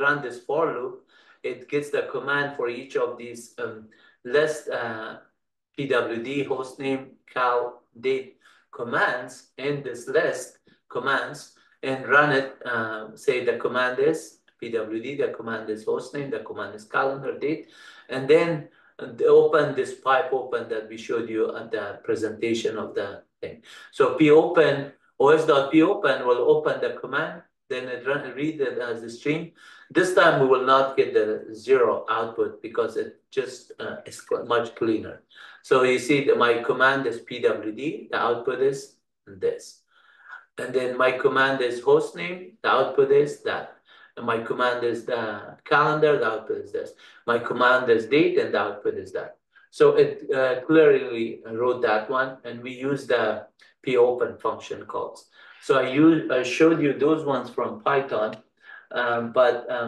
run this for loop, it gets the command for each of these um, list uh, pwd hostname cal date commands in this list commands and run it. Uh, say the command is pwd, the command is hostname, the command is calendar date, and then open this pipe open that we showed you at the presentation of the thing. So p open os.popen will open the command, then it run, read it as a string. This time we will not get the zero output because it just uh, is much cleaner. So you see that my command is pwd, the output is this. And then my command is hostname, the output is that. And my command is the calendar, the output is this. My command is date, and the output is that. So it uh, clearly wrote that one, and we use the popen function calls. So I, used, I showed you those ones from Python, um, but um,